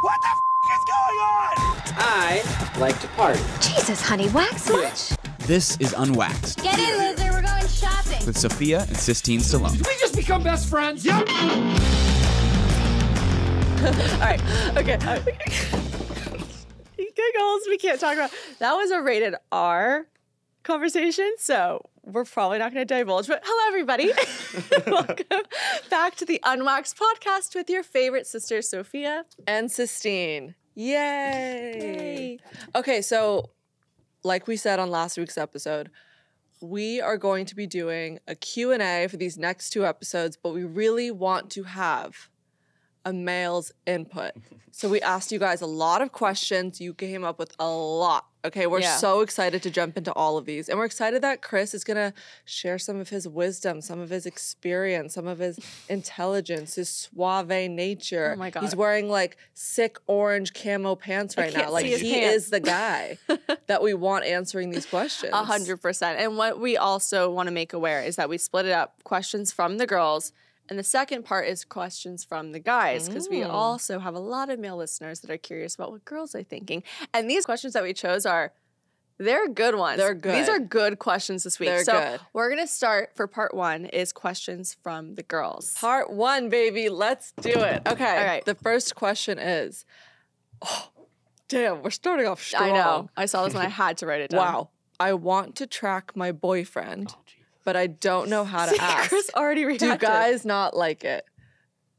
What the f- is going on? I like to party. Jesus, honey, wax much? This is Unwaxed Get in, loser. We're going shopping. with Sophia and Sistine Stallone. We just become best friends. Yep. All right. Okay. Giggles. We can't talk about. That was a rated R conversation, so we're probably not going to divulge. But hello, everybody. Welcome back to the Unwaxed podcast with your favorite sister, Sophia. and Sistine. Yay. Okay, so like we said on last week's episode, we are going to be doing a Q&A for these next two episodes, but we really want to have a male's input. So we asked you guys a lot of questions. You came up with a lot. Okay, we're Yeah. so excited to jump into all of these. And we're excited that Chris is going to share some of his wisdom, some of his experience, some of his intelligence, his suave nature. Oh my God. He's wearing like sick orange camo pants right now. Like he pants. is the guy that we want answering these questions. A hundred percent. And what we also want to make aware is that we split it up questions from the girls. And the second part is questions from the guys, because we Mm. also have a lot of male listeners that are curious about what girls are thinking. And these questions that we chose are they're good ones. They're good. These are good questions this week. They're so good. we're gonna start for part one is questions from the girls. Part one, baby. Let's do it. Okay. All right. The first question is, oh, damn, we're starting off strong. I know. I saw this and I had to write it down. Wow. I want to track my boyfriend, but I don't know how to See, ask. Chris already Do guys not like it?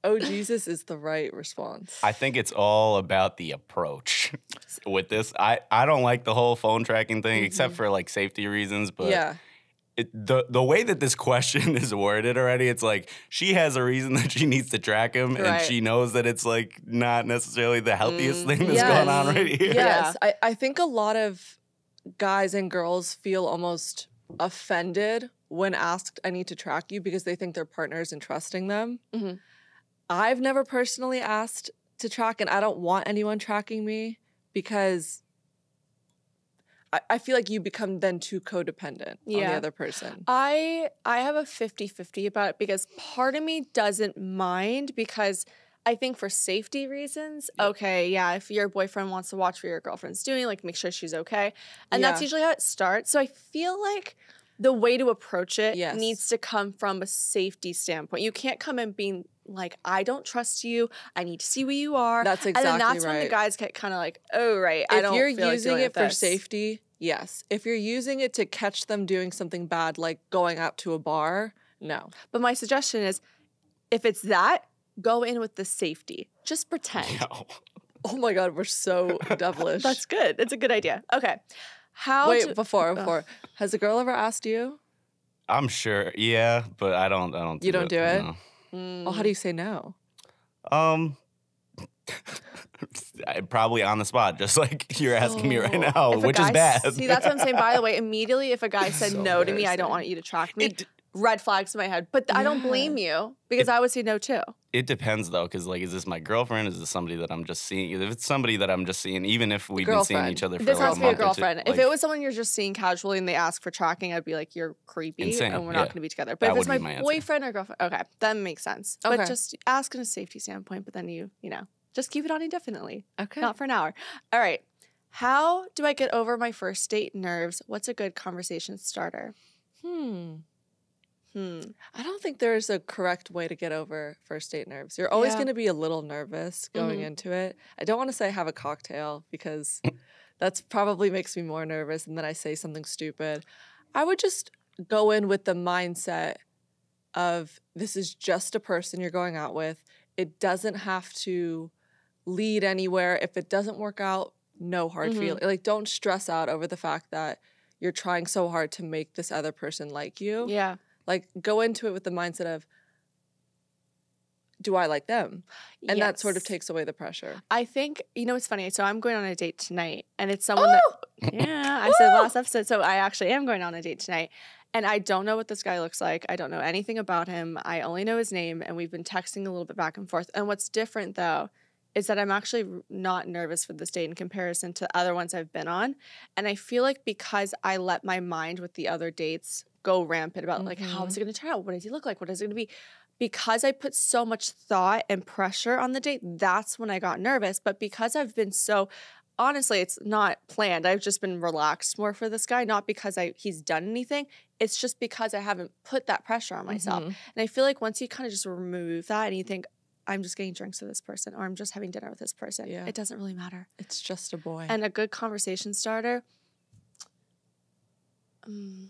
Oh, Jesus is the right response. I think it's all about the approach with this. I, I don't like the whole phone tracking thing, except mm-hmm. for like safety reasons. But yeah. it, the the way that this question is worded already, it's like she has a reason that she needs to track him, Right. and she knows that it's like not necessarily the healthiest mm, thing that's yes. going on right here. Yes. I, I think a lot of guys and girls feel almost offended when asked, I need to track you because they think their partner is entrusting them. Mhm. I've never personally asked to track, and I don't want anyone tracking me because I, I feel like you become then too codependent on the other person. I I have a 50-50 about it because part of me doesn't mind because I think for safety reasons, okay, yeah, if your boyfriend wants to watch what your girlfriend's doing, like make sure she's okay. And that's usually how it starts. So I feel like the way to approach it Yes. needs to come from a safety standpoint. You can't come in being like, I don't trust you. I need to see where you are. That's exactly And then exactly that's when the guys get kind of like, oh, right. I don't you're feel like using dealing it for this. safety, yes. If you're using it to catch them doing something bad, like going out to a bar, no. But my suggestion is if it's that, go in with the safety. Just pretend. No. Oh my god, we're so devilish. That's good. It's a good idea. Okay. How Wait, to- before, before. Has a girl ever asked you? I'm sure, yeah, but I don't. I don't. You don't do it? no. Well, how do you say no? Um, I- probably on the spot, just like you're asking me right now, Oh. if which guy is bad. See, that's what I'm saying. By the way, immediately if a guy said So no to me, I don't want you to track me. It- Red flags in my head. But I don't blame you because I would say no too. It depends though, because like, is this my girlfriend? Is this somebody that I'm just seeing? If it's somebody that I'm just seeing, even if we've been seeing each other for This like has a to be a month or two, girlfriend. if like, it was someone you're just seeing casually and they ask for tracking, I'd be like, you're creepy Insane, and we're yeah. not going to be together. But That if it's would my, be my answer. boyfriend or girlfriend, okay, that makes sense. Okay. But just ask in a safety standpoint, but then you, you know, just keep it on indefinitely. Okay. Not for an hour. All right. How do I get over my first date nerves? What's a good conversation starter? Hmm. Hmm. I don't think there's a correct way to get over first date nerves. You're always Yeah. going to be a little nervous going Mhm. into it. I don't want to say have a cocktail because that's probably makes me more nervous and then I say something stupid. I would just go in with the mindset of this is just a person you're going out with. It doesn't have to lead anywhere. If it doesn't work out, no hard Mhm. feeling. Like don't stress out over the fact that you're trying so hard to make this other person like you Yeah. Like go into it with the mindset of do i like them and that sort of takes away the pressure I think you know it's funny. So I'm going on a date tonight, and it's someone that oh! yeah I said last episode. So I actually am going on a date tonight, and I don't know what this guy looks like. I don't know anything about him. I only know his name, and we've been texting a little bit back and forth. And what's different though is that I'm actually not nervous for this date in comparison to other ones I've been on, and I feel like because I let my mind with the other dates go rampant about like how is it going to turn out? What does he look like? What is it going to be? because I put so much thought and pressure on the date, that's when I got nervous. But because I've been so honestly, it's not planned. I've just been relaxed more for this guy, not because I he's done anything. It's just because I haven't put that pressure on myself. Mhm. And I feel like once you kind of just remove that and you think, I'm just getting drinks with this person or I'm just having dinner with this person, Yeah. it doesn't really matter. It's just a boy. And a good conversation starter. mm,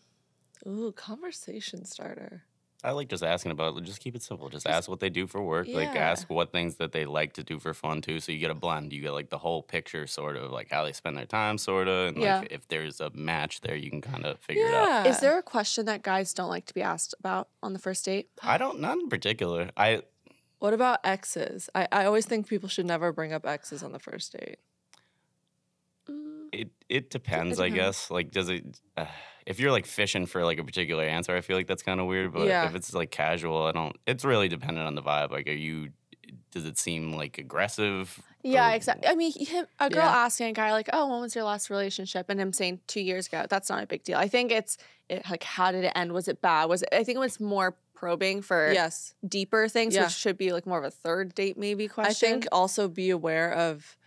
Ooh, conversation starter. I like just asking about it. Just keep it simple. Just ask what they do for work. Like ask what things that they like to do for fun too. So you get a blend. You get like the whole picture, sort of like how they spend their time, sort of. And Yeah. like if there's a match there, you can kind of figure it out. Yeah. Is there a question that guys don't like to be asked about on the first date? I don't, not in particular. I What about exes? I, I always think people should never bring up exes on the first date. Mm, it it depends, I guess. Like, does it? Uh, if you're like fishing for like a particular answer, I feel like that's kind of weird. But Yeah. if it's like casual, I don't. It's really dependent on the vibe. Like, are you? Does it seem like aggressive? Yeah, or- exactly. I mean, him, a girl Yeah. asking a guy like, "Oh, when was your last relationship?" and him saying two years ago. That's not a big deal. I think it's it, like, how did it end? Was it bad? Was it? I think it was more probing for Yes. deeper things, Yeah. which should be like more of a third date maybe question. I think also be aware of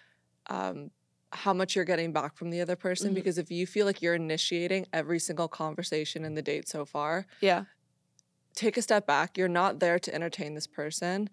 um, how much you're getting back from the other person Mhm. because if you feel like you're initiating every single conversation in the date so far, yeah, take a step back. You're not there to entertain this person.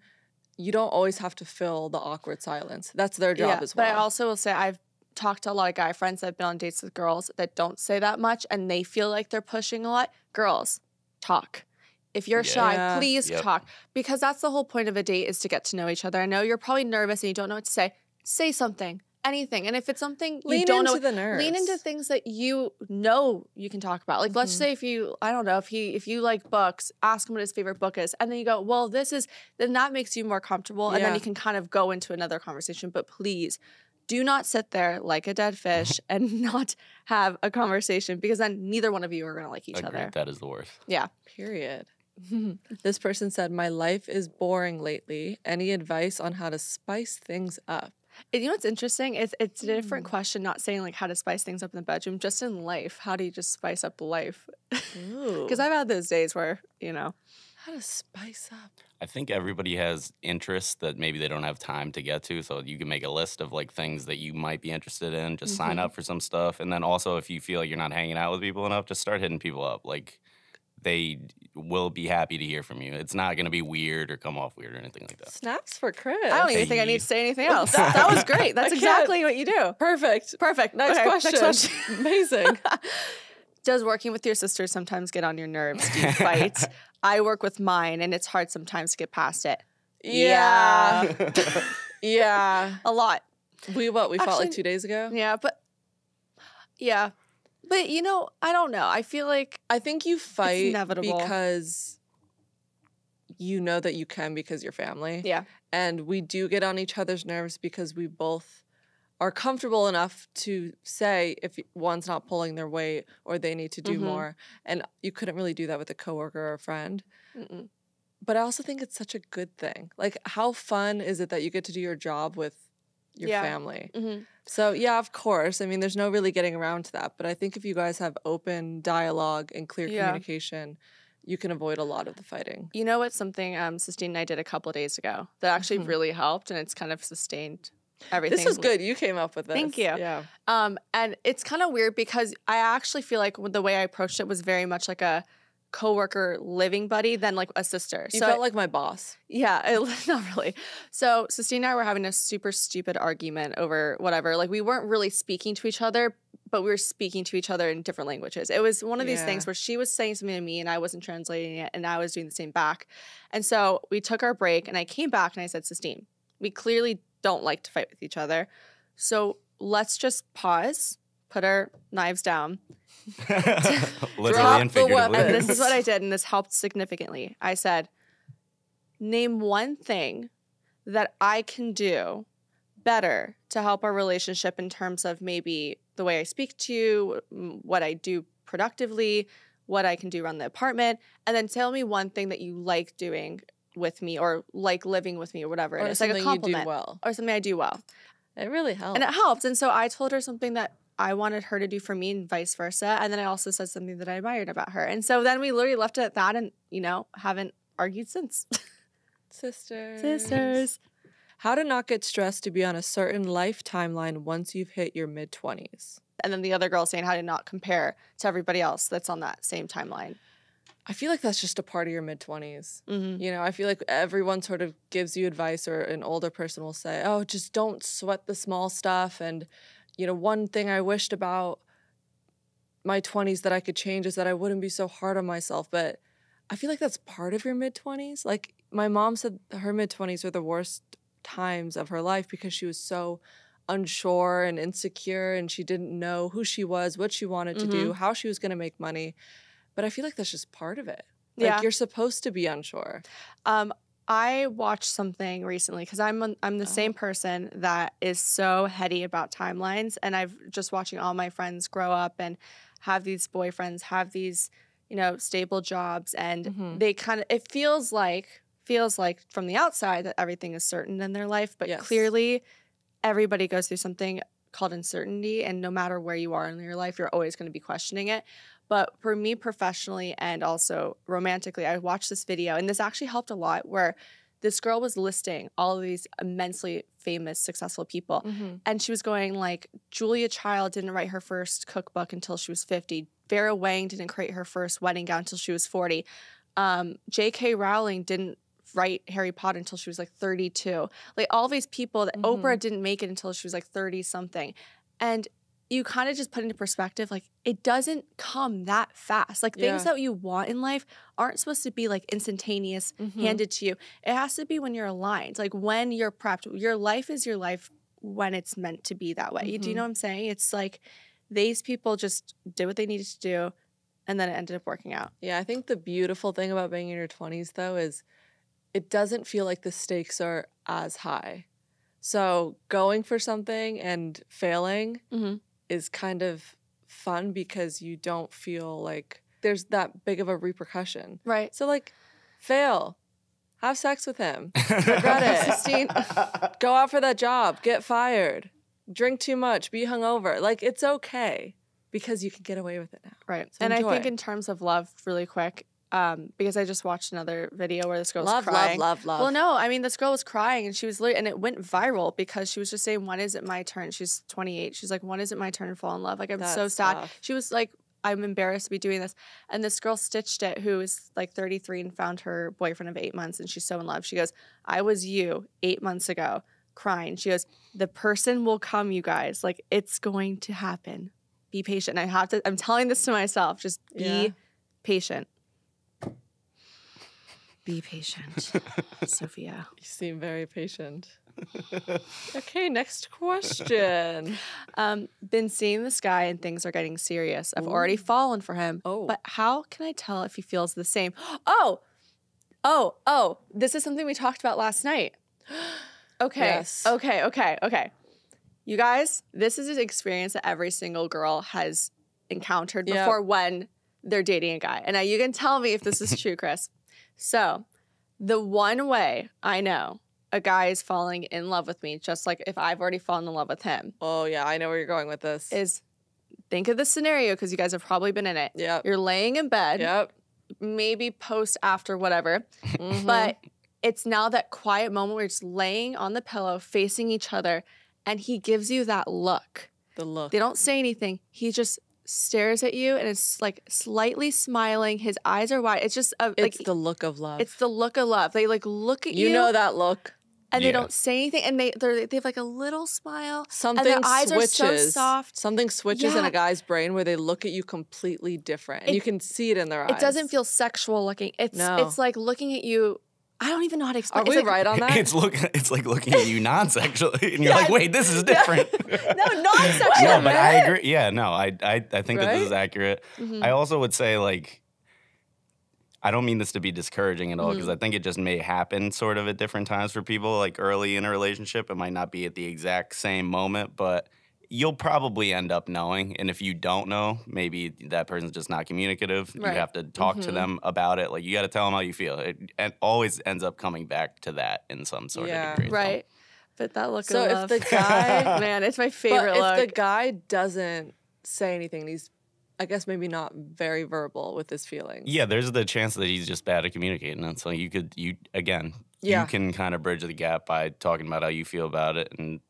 You don't always have to fill the awkward silence. That's their job yeah. as well. But I also will say I've talked to a lot of guy friends that have been on dates with girls that don't say that much, and they feel like they're pushing a lot. Girls, talk. If you're shy, please Yep. talk because that's the whole point of a date is to get to know each other. I know you're probably nervous and you don't know what to say. Say something, anything, and if it's something lean you don't into know, the nerves. lean into things that you know you can talk about. Like let's Mhm. say if you I don't know if he if you like books, ask him what his favorite book is, and then you go, well, this is then that makes you more comfortable, and then you can kind of go into another conversation. But please. Do not sit there like a dead fish and not have a conversation because then neither one of you are going to like each Agreed. other. That is the worst. Yeah. Period. this person said, My life is boring lately. Any advice on how to spice things up? And you know what's interesting? It's it's a different Mm. question, not saying like how to spice things up in the bedroom, just in life. How do you just spice up life? Because I've had those days where, you know, how to spice up. I think everybody has interests that maybe they don't have time to get to. So you can make a list of like things that you might be interested in. Just sign Mhm. up for some stuff. And then also, if you feel like you're not hanging out with people enough, just start hitting people up. Like they will be happy to hear from you. It's not going to be weird or come off weird or anything like that. Snaps for Chris. I don't even think I need to say anything else. that, that was great. That's I can't- exactly what you do. Perfect. Perfect. Next Okay, question. Amazing. Does working with your sister sometimes get on your nerves? Do you fight? I work with mine, and it's hard sometimes to get past it. Yeah. yeah. A lot. We what? We fought like two days ago. Yeah, but yeah, but you know, I don't know. I feel like I think you fight inevitable. because you know that you can because you're family. yeah, And we do get on each other's nerves because we both are comfortable enough to say if one's not pulling their weight or they need to do Mhm. more. And you couldn't really do that with a coworker or a friend. Mm-mm. But I also think it's such a good thing. Like, how fun is it that you get to do your job with your Yeah. family? Mhm. So, yeah, of course. I mean, there's no really getting around to that. But I think if you guys have open dialogue and clear Yeah. communication, you can avoid a lot of the fighting. You know what's something um Sistine and I did a couple days ago that actually Mhm. really helped and it's kind of sustained everything. This was good. You came up with this. Thank you. Yeah. Um and it's kind of weird because I actually feel like the way I approached it was very much like a coworker living buddy than like a sister. You so felt like my boss. Yeah, it, not really. So Sistine and I were having a super stupid argument over whatever. Like we weren't really speaking to each other, but we were speaking to each other in different languages. It was one of these Yeah. things where she was saying something to me and I wasn't translating it, and I was doing the same back. And so we took our break, and I came back and I said, Sistine, we clearly don't like to fight with each other. So let's just pause, put our knives down, Literally and the figuratively. weapons. and this is what I did, and this helped significantly. I said, Name one thing that I can do better to help our relationship in terms of maybe the way I speak to you, what I do productively, what I can do around the apartment, and then tell me one thing that you like doing with me or like living with me or whatever. Or it's like a something you do compliment well. or something I do well. It really helped. And it helped. And so I told her something that I wanted her to do for me and vice versa. And then I also said something that I admired about her. And so then we literally left it at that and, you know, haven't argued since. Sisters. Sisters. How to not get stressed to be on a certain life timeline once you've hit your mid 20s. And then the other girl saying how to not compare to everybody else that's on that same timeline. I feel like that's just a part of your mid 20s. Mm-hmm. You know, I feel like everyone sort of gives you advice, or an older person will say, Oh, just don't sweat the small stuff. And, you know, one thing I wished about my 20s that I could change is that I wouldn't be so hard on myself. But I feel like that's part of your mid 20s. Like, my mom said her mid 20s were the worst times of her life because she was so unsure and insecure and she didn't know who she was, what she wanted to do, how she was going to make money. But I feel like that's just part of it. Like Yeah. you're supposed to be unsure. Um, I watched something recently because I'm an- I'm the same person that is so heady about timelines, and I've just watching all my friends grow up and have these boyfriends, have these you know stable jobs, and Mhm. they kind of it feels like feels like from the outside that everything is certain in their life, but Yes. clearly everybody goes through something called uncertainty, and no matter where you are in your life, you're always going to be questioning it. But for me professionally and also romantically, I watched this video and this actually helped a lot where this girl was listing all of these immensely famous, successful people. And she was going like, Julia Child didn't write her first cookbook until she was 50. Vera Wang didn't create her first wedding gown until she was 40. Um, J.K. Rowling didn't write Harry Potter until she was like 32. Like all these people that Oprah didn't make it until she was like 30 something. And you kind of just put into perspective, like it doesn't come that fast. Like things Yeah. that you want in life aren't supposed to be like instantaneous, handed to you. It has to be when you're aligned, like when you're prepped. Your life is your life when it's meant to be that way. You Do you know what I'm saying? It's like these people just did what they needed to do, and then it ended up working out. Yeah, I think the beautiful thing about being in your 20s, though, is it doesn't feel like the stakes are as high. So going for something and failing Mhm. Is kind of fun because you don't feel like there's that big of a repercussion. Right. So, like, fail, have sex with him, regret it, go out for that job, get fired, drink too much, be hungover. Like, it's okay because you can get away with it now. Right. So and I think in terms of love, really quick, um, because I just watched another video where this girl was Love, love, crying. love, love. Well, no, I mean this girl was crying and she was lit- and it went viral because she was just saying, "When is it my turn?" She's 28. She's like, "When is it my turn to fall in love?" Like I'm so That's sad. tough. She was like, "I'm embarrassed to be doing this." And this girl stitched it, who is like 33 and found her boyfriend of eight months, and she's so in love. She goes, "I was you eight months ago." Crying. She goes, "The person will come, you guys. Like it's going to happen. Be patient." And I have to. I'm telling this to myself. Just be Yeah. patient. Be patient, Sophia. You seem very patient. okay, next question. Um, been seeing this guy and things are getting serious. I've already fallen for him. Oh. But how can I tell if he feels the same? Oh, oh, oh, this is something we talked about last night. Okay. Yes. Okay, okay, okay. You guys, this is an experience that every single girl has encountered Yeah. before when they're dating a guy. And now you can tell me if this is true, Chris. So, the one way I know a guy is falling in love with me, just like if I've already fallen in love with him, Oh yeah, I know where you're going with this. is think of the scenario because you guys have probably been in it. Yeah. You're laying in bed, Yep. maybe post after whatever, mm-hmm. but it's now that quiet moment where you're just laying on the pillow facing each other and he gives you that look. The look. They don't say anything. He just stares at you and is like slightly smiling. His eyes are wide. It's just a, like it's the look of love. it's the look of love. They like look at you, you know that look. and Yeah. they don't say anything and they they're, they have like a little smile. Something and their eyes switches. are so soft. Something switches in a guy's brain where they look at you completely different, and you can see it in their eyes. It doesn't feel sexual looking. It's No. it's like looking at you. I don't even know how to Are explain. we it's like, right on that? it's look it's like looking at you non-sexually and you're Yeah. like wait this is different No, non-sexual. no but i agree yeah no i i, I think that this is accurate Mm-hmm. i also would say like i don't mean this to be discouraging at all because Mm-hmm. i think it just may happen sort of at different times for people like early in a relationship it might not be at the exact same moment but you'll probably end up knowing and if you don't know maybe that person's just not communicative Right. you have to talk to mm-hmm. them about it like you got to tell them how you feel it, it always ends up coming back to that in some sort Yeah. of degree so. Right. But that look So of if love, the guy- man, it's my favorite but if look. the guy doesn't say anything, he's, I guess, maybe not very verbal with his feelings. Yeah, there's the chance that he's just bad at communicating. And so you could, you again, Yeah. you can kind of bridge the gap by talking about how you feel about it, and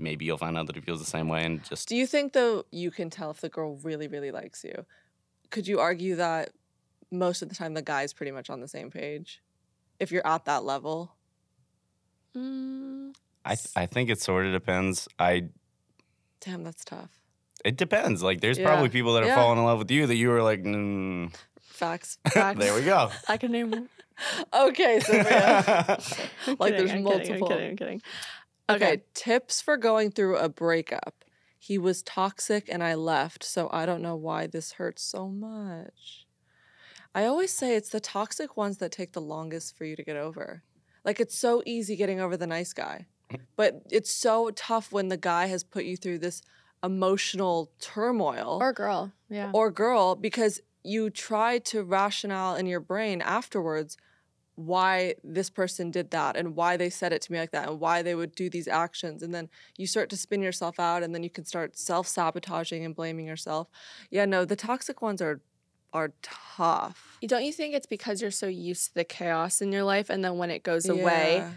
maybe you'll find out that he feels the same way, and just Do you think though you can tell if the girl really, really likes you? Could you argue that most of the time the guy's pretty much on the same page? If you're at that level? Mm, I th- I think it sort of depends. I Damn, that's tough. it depends. Like there's Yeah. probably people that are Yeah. falling in love with you that you were like, mm. Facts. Facts. there we go. I can name. Okay, Sophia. I'm Like, kidding, there's I'm multiple. Kidding, I'm kidding. I'm kidding. Okay. tips for going through a breakup. He was toxic and I left, so I don't know why this hurts so much. I always say it's the toxic ones that take the longest for you to get over. Like it's so easy getting over the nice guy, but it's so tough when the guy has put you through this emotional turmoil Or girl. Yeah. or girl because you try to rationale in your brain afterwards why this person did that and why they said it to me like that and why they would do these actions. And then you start to spin yourself out and then you can start self-sabotaging and blaming yourself. Yeah no the toxic ones are are tough. Don't you think it's because you're so used to the chaos in your life, and then when it goes away, Yeah.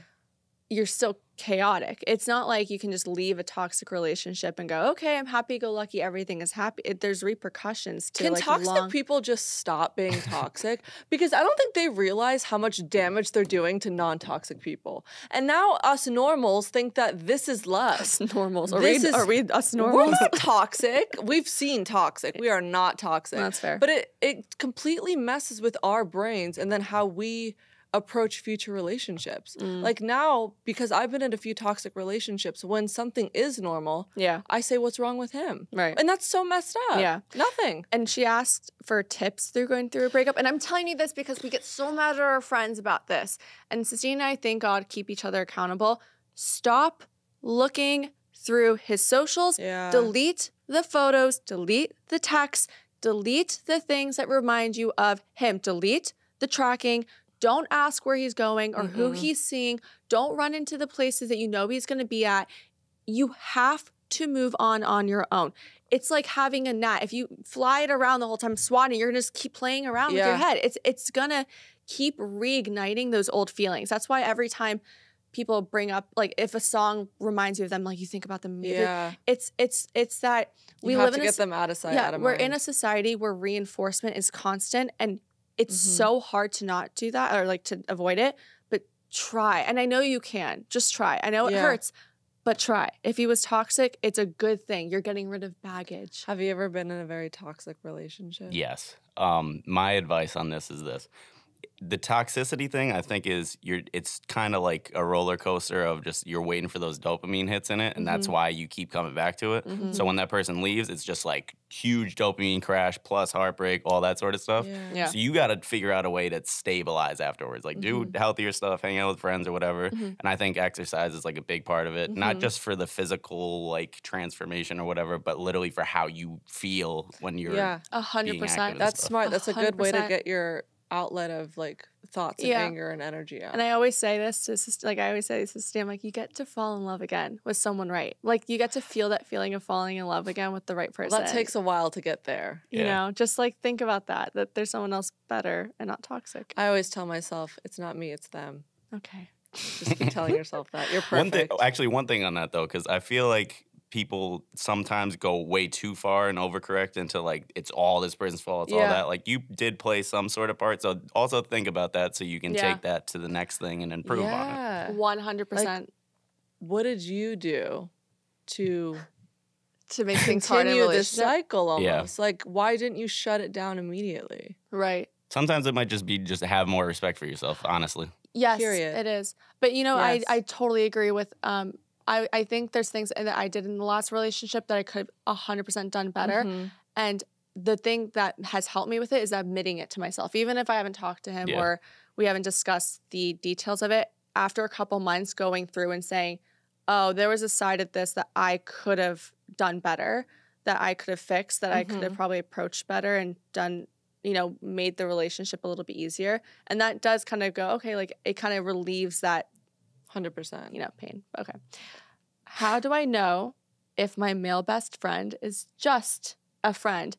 You're still chaotic. It's not like you can just leave a toxic relationship and go, okay, I'm happy go lucky, everything is happy. It, there's repercussions to Can like toxic long. people just stop being toxic? because I don't think they realize how much damage they're doing to non-toxic people. And now us normals think that this is love. us normals. Are This we, is- are we us We're not toxic. We've seen toxic. We are not toxic. That's fair. But it it completely messes with our brains and then how we approach future relationships. Mm. Like now, because I've been in a few toxic relationships, when something is normal, yeah. I say, "What's wrong with him?" Right. And that's so messed up. Yeah. Nothing. and she asked for tips through going through a breakup. And I'm telling you this because we get so mad at our friends about this. And Sistine and I, thank God, keep each other accountable. Stop looking through his socials. Yeah. Delete the photos, delete the texts, delete the things that remind you of him. Delete the tracking. Don't ask where he's going or who Mm-mm. he's seeing. Don't run into the places that you know he's going to be at. You have to move on on your own. It's like having a gnat. If you fly it around the whole time swatting, you're gonna just keep playing around with your head. It's it's gonna keep reigniting those old feelings. That's why every time people bring up like if a song reminds you of them, like you think about them. immediately. Yeah. It's it's it's that We live to in a get s- them out of sight, yeah, out of we're mind. in a society where reinforcement is constant and it's Mhm. so hard to not do that or like to avoid it, but try. And I know you can. Just try. I know it Yeah. hurts, but try. If he was toxic, it's a good thing. You're getting rid of baggage. Have you ever been in a very toxic relationship? Yes. Um, my advice on this is this. The toxicity thing, I think, is you're. It's kind of like a roller coaster of just you're waiting for those dopamine hits in it, and that's Mhm. why you keep coming back to it. Mhm. So when that person leaves, it's just like huge dopamine crash plus heartbreak, all that sort of stuff. Yeah. Yeah. So you got to figure out a way to stabilize afterwards, like do healthier stuff, hang out with friends or whatever. Mhm. And I think exercise is like a big part of it, not Mhm. just for the physical like transformation or whatever, but literally for how you feel when you're Yeah. A hundred being percent. active and That's stuff. smart. A That's a good way to get your outlet of like thoughts and Yeah. anger and energy out. And I always say this to Sis- like I always say this to Stan, like you get to fall in love again with someone right. Like you get to feel that feeling of falling in love again with the right Well, person. that takes a while to get there. you Yeah. know, just like think about that, that there's someone else better and not toxic. I always tell myself, it's not me, it's them. Okay. Just keep telling yourself that. You're One thing, perfect. actually, one thing on that though, because I feel like people sometimes go way too far and overcorrect into like it's all this person's fault, it's all that. Like you did play some sort of part, so also think about that so you can Yeah. take that to the next thing and improve on it. yeah. One hundred percent What did you do to to make things hard in a continue this relationship. cycle Yeah. almost? Like, why didn't you shut it down immediately? Right. Sometimes it might just be just to have more respect for yourself, honestly. Yes, Period. it is. But you know, Yes. I I totally agree with um I, I think there's things that I did in the last relationship that I could have 100% done better. Mhm. And the thing that has helped me with it is admitting it to myself. Even if I haven't talked to him Yeah. or we haven't discussed the details of it, after a couple months going through and saying, oh, there was a side of this that I could have done better, that I could have fixed, that I could have probably approached better and done, you know, made the relationship a little bit easier. And that does kind of go, okay, like it kind of relieves that 100%. you know, pain. Okay. How do I know if my male best friend is just a friend?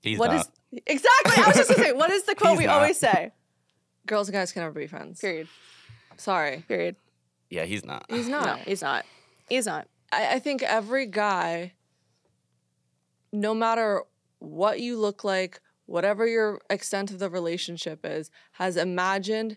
He's What not. is exactly? I was just gonna say, what is the quote He's we not. always say? Girls and guys can never be friends. Period. Sorry. Period. Yeah, he's not. He's No, not. he's not. He's not. I, I think every guy, no matter what you look like, whatever your extent of the relationship is, has imagined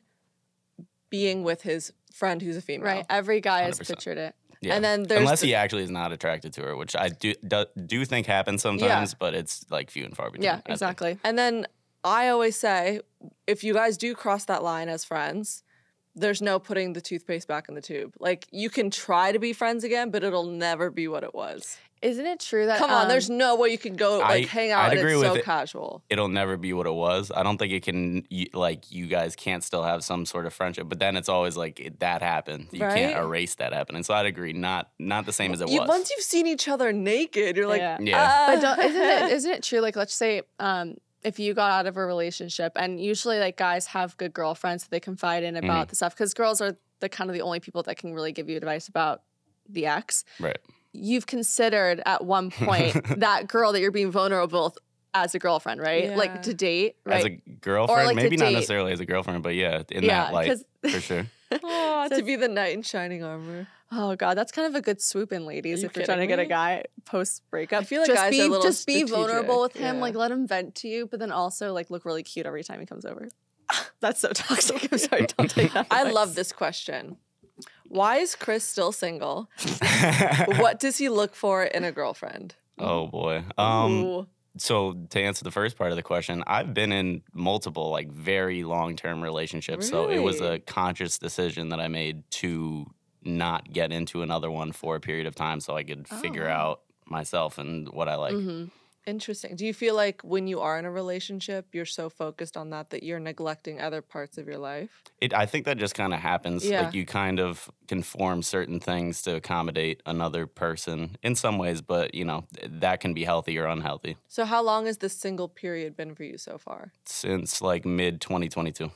being with his friend who's a female. Right. Every guy has 100%. pictured it. Yeah. And then there's unless the- he actually is not attracted to her, which I do do, do think happens sometimes, but it's like few and far between. Yeah, exactly. And then I always say, if you guys do cross that line as friends, there's no putting the toothpaste back in the tube. Like you can try to be friends again, but it'll never be what it was. Isn't it true that Come on, um, there's no way you can go like I- hang out I'd and agree it's with so it. casual. It'll never be what it was. I don't think it can. y- Like you guys can't still have some sort of friendship, but then it's always like it, that happened. You Right? can't erase that happening. So I'd agree. Not not the same as it You, was. once you've seen each other naked, you're like, Yeah. Yeah. But don't, isn't it isn't it true? Like, let's say um, if you got out of a relationship, and usually like guys have good girlfriends that they confide in about the stuff, because girls are the kind of the only people that can really give you advice about the ex. right. You've considered at one point that girl that you're being vulnerable with as a girlfriend, right? Yeah. Like to date, right? As a girlfriend, like maybe not necessarily as a girlfriend, but yeah, in Yeah, that light, 'cause- for sure. oh, So to be the knight in shining armor. Oh god, that's kind of a good swoop in, ladies. you If you're trying to get a guy post breakup, I feel like just guys be are a little just be vulnerable with him. yeah. Like let him vent to you, but then also like look really cute every time he comes over. That's so toxic. I'm sorry, don't take that. I love this question. Why is Chris still single? what does he look for in a girlfriend? oh boy. Um. Ooh. so to answer the first part of the question, I've been in multiple like very long term relationships. So it was a conscious decision that I made to not get into another one for a period of time so I could figure Oh. out myself and what I like. Mhm. Interesting. Do you feel like when you are in a relationship, you're so focused on that that you're neglecting other parts of your life? It I think that just kind of happens. Yeah. Like you kind of conform certain things to accommodate another person in some ways, but you know, that can be healthy or unhealthy. So, how long has this single period been for you so far? Since like mid 2022.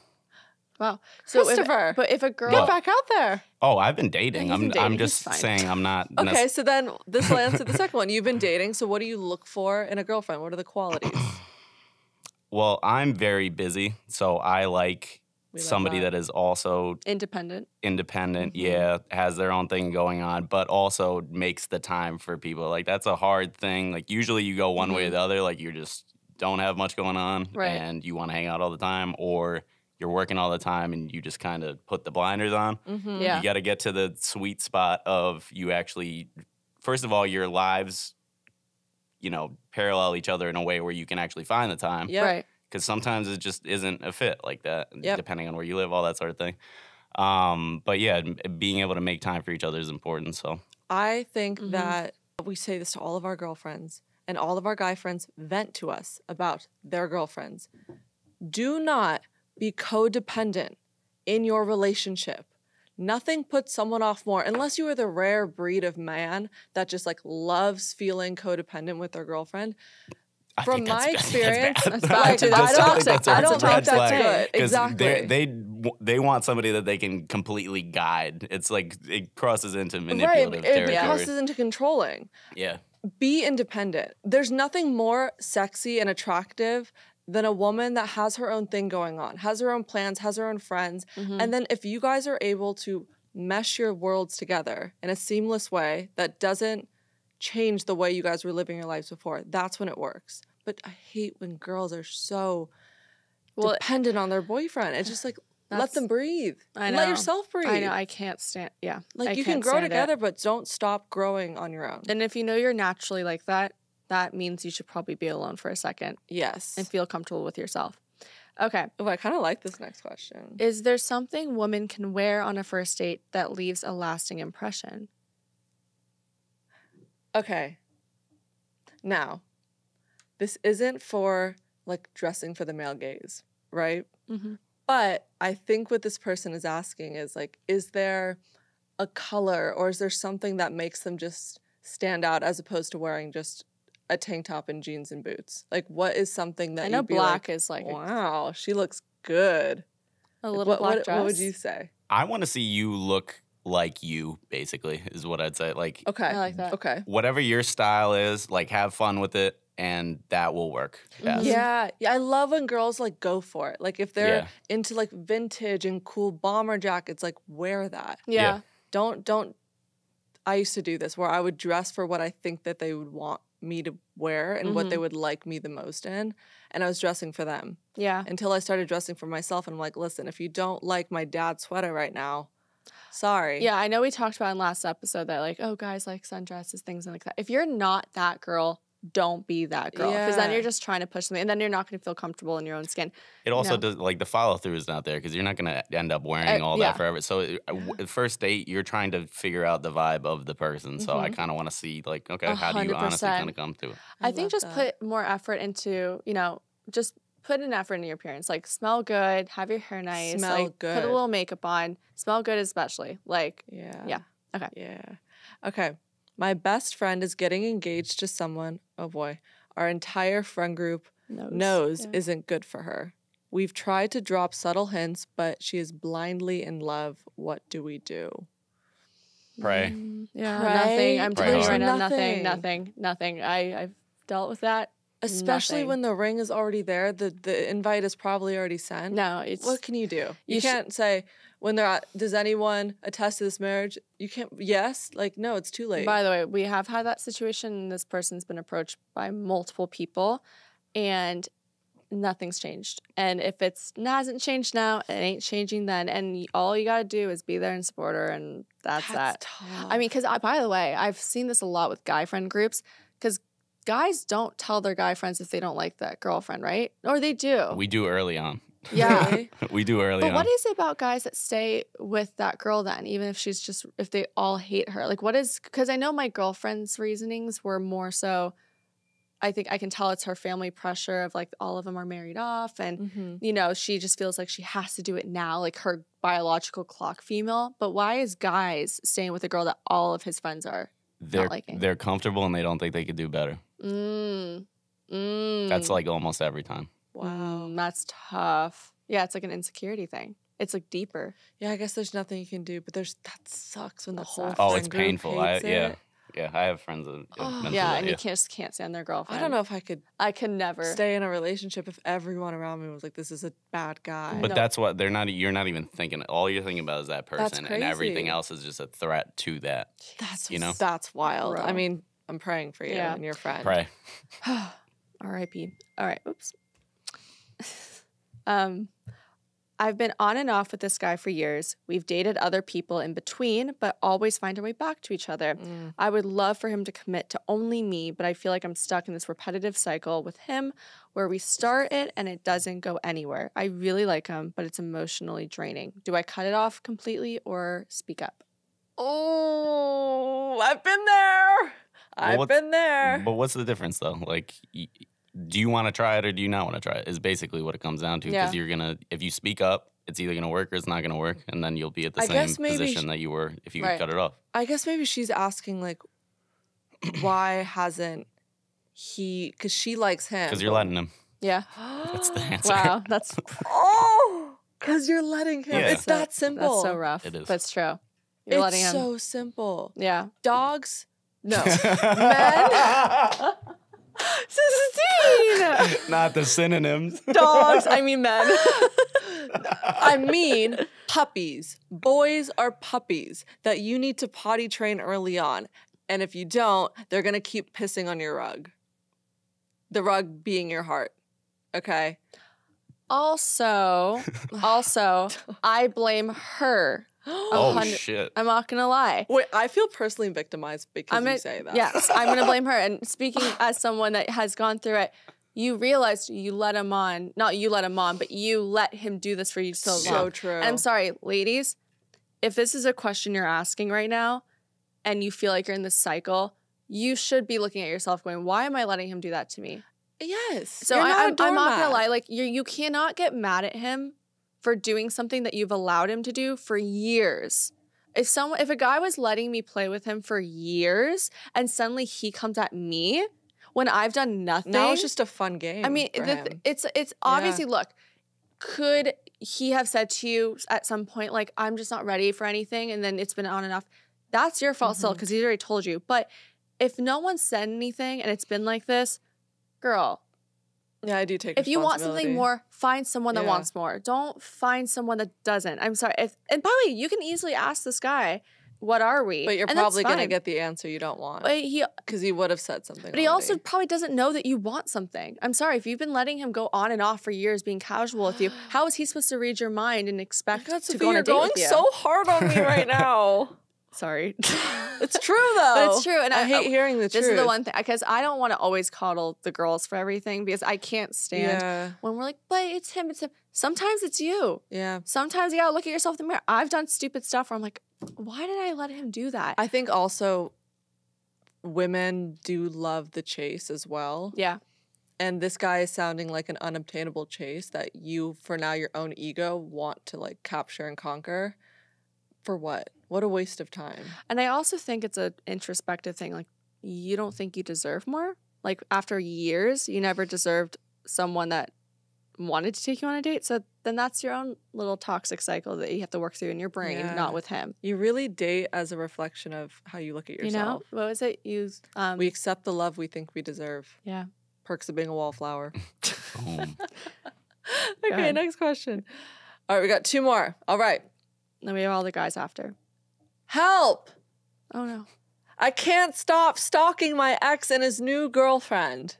Wow. So if- Christopher, but if a girl, Get back out there. Oh, I've been dating. he's I'm been I'm just saying I'm not nec- Okay, so then this will answer the second one. You've been dating, so what do you look for in a girlfriend? What are the qualities? Well, I'm very busy, so I like We somebody that. that is also independent. independent, Mm-hmm. yeah, has their own thing going on, but also makes the time for people. Like that's a hard thing. Like usually you go one way or the other, like you just don't have much going on Mm-hmm. Right. and you want to hang out all the time or you're working all the time and you just kind of put the blinders on. Mhm. Yeah. You got to get to the sweet spot of you actually first of all your lives you know, parallel each other in a way where you can actually find the time Yep. Right. because sometimes it just isn't a fit like that, Yep. depending on where you live, all that sort of thing. Um, but yeah, m- being able to make time for each other is important. So I think Mhm. that we say this to all of our girlfriends, and all of our guy friends vent to us about their girlfriends. Do not be codependent in your relationship. Nothing puts someone off more, unless you are the rare breed of man that just like loves feeling codependent with their girlfriend. I From my experience, that's that's bad. bad. I don't- toxic. That's I don't think that's flag. good. Exactly. They, they they want somebody that they can completely guide. It's like it crosses into manipulative right, it territory. crosses into controlling. yeah, be independent. There's nothing more sexy and attractive than a woman that has her own thing going on, has her own plans, has her own friends. Mm-hmm. And then if you guys are able to mesh your worlds together in a seamless way that doesn't change the way you guys were living your lives before, that's when it works. But I hate when girls are so Well, dependent on their boyfriend. It's just like let them breathe. I Let yourself breathe. I know. I can't stand. Yeah. like I you can grow stand it. together, but don't stop growing on your own. And if you know you're naturally like that, that means you should probably be alone for a second yes. and feel comfortable with yourself. Okay. Oh, I kind of like this next question. Is there something women can wear on a first date that leaves a lasting impression? Okay. Now, this isn't for like dressing for the male gaze, right? Mhm. But I think what this person is asking is like, is there a color or is there something that makes them just stand out as opposed to wearing just a tank top and jeans and boots? Like, what is something that I know you'd be black like, is like a- wow, she looks good. a little what, black what, dress. what would you say? I want to see you look like you. Basically, is what I'd say. Like Okay. I like that. Okay. whatever your style is, like have fun with it. and that will work. Mm-hmm. best. Yeah, yeah. I love when girls like go for it. Like if they're Yeah. into like vintage and cool bomber jackets, like wear that. Yeah. Don't don't. I used to do this where I would dress for what I think that they would want me to wear and what they mm-hmm. would like me the most in, and I was dressing for them Yeah. until I started dressing for myself. And I'm like, listen, if you don't like my dad's sweater right now, sorry. Yeah, I know we talked about in last episode that like, oh, guys like sundresses, things like that. If you're not that girl, don't be that girl because then you're just trying to push something, and then you're not going to feel comfortable in your own skin. It also No. does like the follow through is not there because you're not going to end up wearing Uh, all yeah. that forever. So it- uh, w- first date, you're trying to figure out the vibe of the person. So I kind of want to see like, okay, A how do you honestly kind of come to it? I, I think just that. put more effort into, you know, just put an effort into your appearance. Like smell good, have your hair nice, Smell like put a little makeup on, smell good especially. Like Yeah. Yeah. Okay. Yeah. Okay. My best friend is getting engaged to someone. Oh boy. Our entire friend group nose. knows Yeah. isn't good for her. We've tried to drop subtle hints, but she is blindly in love. What do we do? Pray. Mm, Yeah, Pray. nothing. I'm Pray telling you right now, Nothing. nothing, nothing, nothing. I I've dealt with that. Especially Nothing. when the ring is already there, the, the invite is probably already sent. No, it's What can you do? You, You sh- can't say when they're at, does anyone attest to this marriage? You can't, yes? Like, no, it's too late. By the way, we have had that situation. This person's been approached by multiple people, and nothing's changed. And if it's hasn't changed now, it ain't changing then. And all you gotta do is be there and support her, and that's, that. tough. I mean, because I. by the way, I've seen this a lot with guy friend groups, because guys don't tell their guy friends if they don't like that girlfriend, right? Or they do. We do early on. Yeah. Really? we do early But on. what is it about guys that stay with that girl then, even if she's just if they all hate her? Like, what is? Because I know my girlfriend's reasonings were more so. I think I can tell it's her family pressure of like all of them are married off, and Mhm. you know she just feels like she has to do it now, like her biological clock female. But why is guys staying with a girl that all of his friends are? they're liking. they're comfortable and they don't think they could do better. Mm. Mm. That's like almost every time. Wow. Mm, that's tough. Yeah, it's like an insecurity thing. It's like deeper. Yeah, I guess there's nothing you can do, but there's that sucks when the That whole sucks. Oh, it's painful. I, yeah, it. yeah. I have friends that have Oh, yeah, that, and yeah. you can't, just can't stand their girlfriend. I don't know if I could I could never. stay in a relationship if everyone around me was like, "This is a bad guy." But No. that's what they're not. You're not even thinking. All you're thinking about is that That's person, and everything else is just a threat to that. that's you know? that's wild. I mean, I'm praying for you Yeah. and your friend. Pray. R.I.P. All right. Oops. um, I've been on and off with this guy for years. We've dated other people in between, but always find our way back to each other. Mm. I would love for him to commit to only me, but I feel like I'm stuck in this repetitive cycle with him where we start it and it doesn't go anywhere. I really like him, but it's emotionally draining. Do I cut it off completely or speak up? Oh, I've been there. I've what's- been there. But what's the difference though? Like, y- do you want to try it or do you not want to try it? Is basically what it comes down to. Because Yeah. you're gonna, if you speak up, it's either gonna work or it's not gonna work, and then you'll be at the I same position sh- that you were if you Right. cut it off. I guess maybe she's asking like, why hasn't he? Because she likes him. Because you're letting him. Yeah. That's the answer. Wow. That's oh, because you're letting him. Yeah. It's that simple. That's so rough. It is. But it's true. You're It's letting him. so simple. yeah. Dogs. No. Sistine! Not the synonyms. Dogs. I mean men. I mean, puppies. Boys are puppies that you need to potty train early on. And if you don't, they're going to keep pissing on your rug. The rug being your heart. Okay. Also, also, I blame her. Oh hundred- shit. I'm not gonna lie. Wait, I feel personally victimized because I'm you a- say that. Yes, I'm gonna blame her. And speaking as someone that has gone through it, you realized you let him on. Not you let him on, but you let him do this for you so, So long. true. And I'm sorry, ladies, if this is a question you're asking right now, and you feel like you're in this cycle, you should be looking at yourself, going, "Why am I letting him do that to me?" Yes. So you're I, not a I'm, I'm not gonna lie. Like you, you cannot get mad at him for doing something that you've allowed him to do for years. If someone, if a guy was letting me play with him for years, and suddenly he comes at me when I've done nothing, Now it's just a fun game. I mean, the, it's it's obviously look. Could he have said to you at some point, like, "I'm just not ready for anything," and then it's been on and off? That's your fault still Mhm. because he's already told you. But if no one said anything and it's been like this, girl, Yeah, I do take. It. If you want something more, find someone that Yeah. wants more. Don't find someone that doesn't. I'm sorry. If and by the way, you can easily ask this guy, "What are we?" but you're And probably gonna get the answer you don't want But he, because he would have said something. but he also probably doesn't know that you want something. I'm sorry if you've been letting him go on and off for years, being casual with you. How is he supposed to read your mind and expect God, to Sophia, go on a date with you? You're going so hard on me right now. Sorry. It's true though. But it's true, and I, I- hate hearing the this truth. This is the one thing because I don't want to always coddle the girls for everything because I can't stand Yeah, when we're like, but it's him, it's him. Sometimes it's you. yeah. Sometimes you gotta look at yourself in the mirror. I've done stupid stuff where I'm like, why did I let him do that? I think also women do love the chase as well. yeah. And this guy is sounding like an unobtainable chase that you, for now, your own ego want to like capture and conquer. For what? What a waste of time. And I also think it's a introspective thing. Like, you don't think you deserve more? Like, after years, you never deserved someone that wanted to take you on a date. So then that's your own little toxic cycle that you have to work through in your brain, Yeah. not with him. You really date as a reflection of how you look at yourself. You know? yourself. What was it? You, um, We accept the love we think we deserve. yeah. Perks of being a wallflower. Okay, next question. All right, we got two more. All right. Then we have all the guys after. Help! Oh, no. I can't stop stalking my ex and his new girlfriend.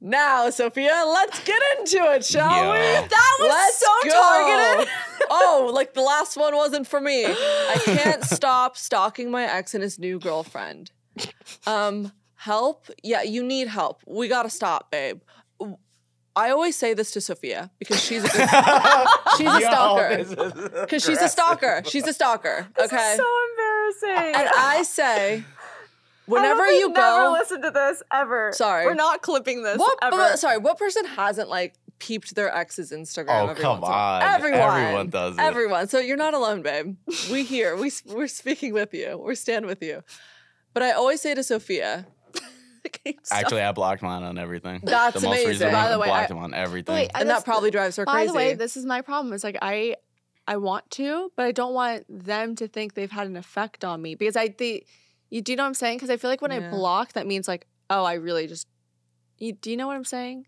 Now, Sophia, let's get into it, shall we? That was Let's so go. targeted. oh, like the last one wasn't for me. I can't stop stalking my ex and his new girlfriend. Um, help? Yeah, you need help. We gotta stop, babe. I always say this to Sophia because she's a good, she's a stalker. Because she's a stalker. She's a stalker. Okay. so embarrassing. and I say, whenever you go, listen to this ever. Sorry. we're not clipping this what? ever. but- sorry, what person hasn't like peeped their ex's Instagram? Oh, every come once in a while? on. Everyone. Everyone does it. Everyone. So you're not alone, babe. We here. We we're speaking with you. We're stand with you. But I always say to Sophia, Actually, I blocked mine on everything. That's the most amazing. recent By one, the I way, blocked I- him on everything. Wait, and that's that probably drives her By crazy. By the way, this is my problem. It's like I, I want to, but I don't want them to think they've had an effect on me because I think you do know what I'm saying? Because I feel like when Yeah. I block, that means like, oh, I really just. You do you know what I'm saying?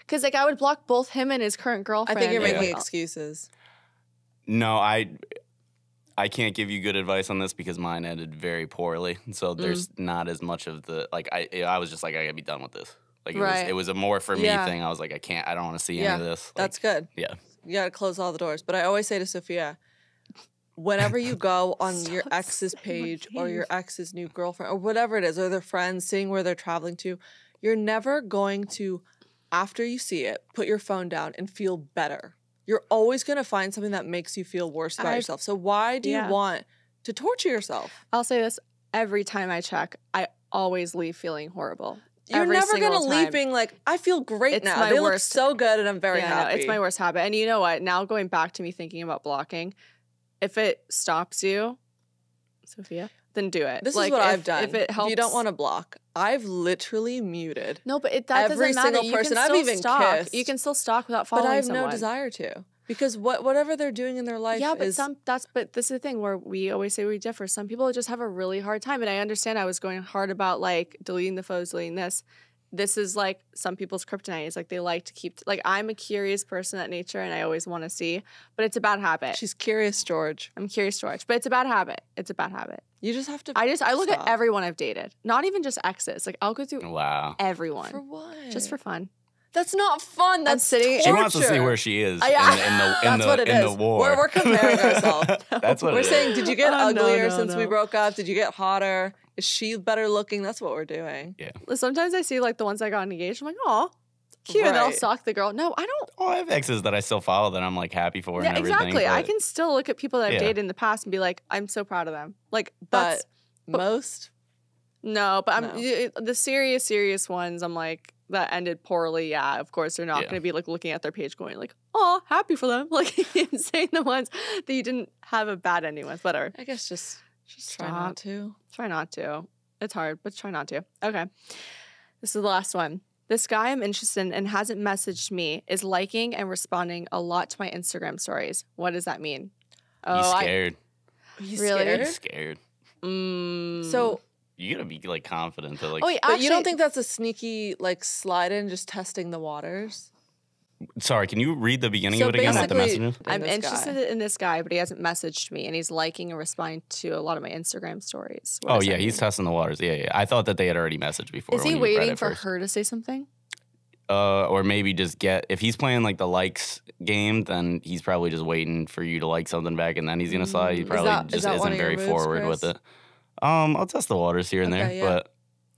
Because like I would block both him and his current girlfriend. I think you're and- making excuses. No, I I can't give you good advice on this because mine ended very poorly. So Mm. there's not as much of the like I I was just like I gotta be done with this. Like it Right. was it was a more for me Yeah. thing. I was like I can't I don't want to see Yeah, any of this. Like, That's good. yeah. You got to close all the doors. But I always say to Sophia, whenever you go on your ex's page or your ex's new girlfriend or whatever it is, or their friends, seeing where they're traveling to, you're never going to, after you see it, put your phone down and feel better. You're always going to find something that makes you feel worse about I've- yourself. So why do Yeah. you want to torture yourself? I'll say this every time I check, I always leave feeling horrible. You're Every never going to single leave time. being like, I feel great It's now. my They look so good and I'm very yeah, no, happy. it's my worst habit. And you know what? Now going back to me thinking about blocking, if it stops you, Sophia, then do it. This Like, is what if- I've done. If it helps, you don't want to block, I've literally muted. No, but it, that every doesn't matter. single You person. can I've still even stalk. kissed. You can still stalk without following someone. But I have someone. no desire to because what whatever they're doing in their life Yeah, but is some that's but this is the thing where we always say we differ. Some people just have a really hard time, and I understand. I was going hard about like deleting the photos, deleting this. This is like some people's kryptonite. It's like they like to keep like I'm a curious person at nature, and I always want to see. But it's a bad habit. she's curious, George. I'm curious, George, but it's a bad habit. It's a bad habit. You just have to. I just I look stop. at everyone I've dated, not even just exes. Like I'll go through Wow. everyone for what? just for fun. that's not fun. That's sitting- She wants to see where she is Uh, yeah. in, in the in That's the what it in is. the war. We're- we're comparing ourselves. That's what it is. We're it is. saying, did you get Oh, uglier no, since we broke up? Did you get hotter? Is she better looking? That's what we're doing. Yeah. Sometimes I see like the ones I got engaged. I'm like, oh, cute. And I'll stalk the girl. No, I don't. Oh, I have exes that I still follow that I'm like happy for Yeah, and everything. exactly. I can still look at people that I've Yeah. dated in the past and be like, I'm so proud of them. Like, But but most, no, but I'm No. the serious, serious ones. I'm like that ended poorly. Yeah, of course they're not Yeah. going to be like looking at their page going like, oh, happy for them. Like saying the ones that you didn't have a bad ending with. Whatever. I guess just Just try not to. Try not to. It's hard, but try not to. Okay. This is the last one. This guy I'm interested in and hasn't messaged me is liking and responding a lot to my Instagram stories. What does that mean? He's I- scared. He's Really? scared. He's scared. Mm, So you gotta be like confident to like. Oh, wait, But you don't think that's a sneaky like slide in, just testing the waters? Sorry, can you read the beginning So of it again with the basically- messages? I'm this interested guy. in this guy, but he hasn't messaged me, and he's liking and responding to a lot of my Instagram stories. What Oh yeah, he's mean? testing the waters. Yeah, yeah. I thought that they had already messaged before. Is he waiting for first. her to say something? Uh, or maybe just get if he's playing like the likes game, then he's probably just waiting for you to like something back, and then he's gonna slide. He Mm. Is probably just that isn't very moves, forward with it. Um, I'll test the waters here and there, yeah. but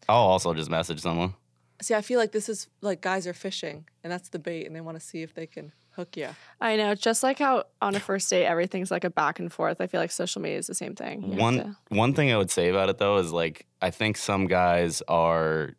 I'll also just message someone. See, I feel like this is like guys are fishing, and that's the bait, and they want to see if they can hook you. I know, just like how on a first date everything's like a back and forth. I feel like social media is the same thing. You One to- one thing I would say about it though is like I think some guys are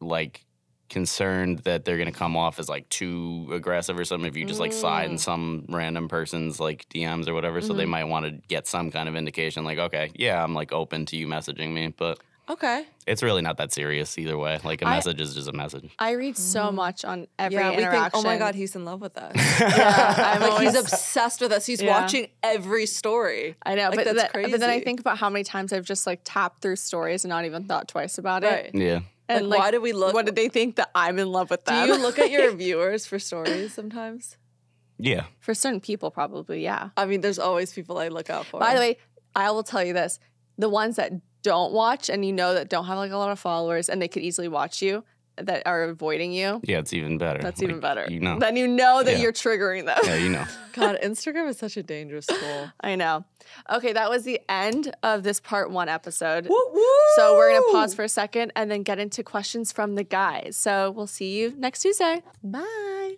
like concerned that they're gonna come off as like too aggressive or something if you just like slide in Mm. some random person's like DMs or whatever. So they Mhm. might want to get some kind of indication like, okay, yeah, I'm like open to you messaging me, but Okay. it's really not that serious either way. Like a I- message is just a message. I read so mm. much on every yeah, we interaction. think, oh my god, he's in love with us. Yeah, I'm like he's obsessed with us. He's Yeah. watching every story. I know, Like, but, that's that- but then I think about how many times I've just like tapped through stories and not even thought twice about it. Yeah. And Like, why do we look- What did they think that I'm in love with Do you look at your viewers for stories sometimes? Yeah. For certain people, probably, yeah. I mean, there's always people I look out for. By the way, I will tell you this: the ones that don't watch and you know that don't have like a lot of followers and they could easily watch you, that are avoiding you. Yeah, it's even better. That's Like, even better. You know. Then you know that Yeah. you're triggering them. yeah, you know. God, Instagram is such a dangerous tool. I know. Okay, that was the end of this part one episode. woo woo! So we're gonna pause for a second and then get into questions from the guys. So we'll see you next Tuesday. Bye.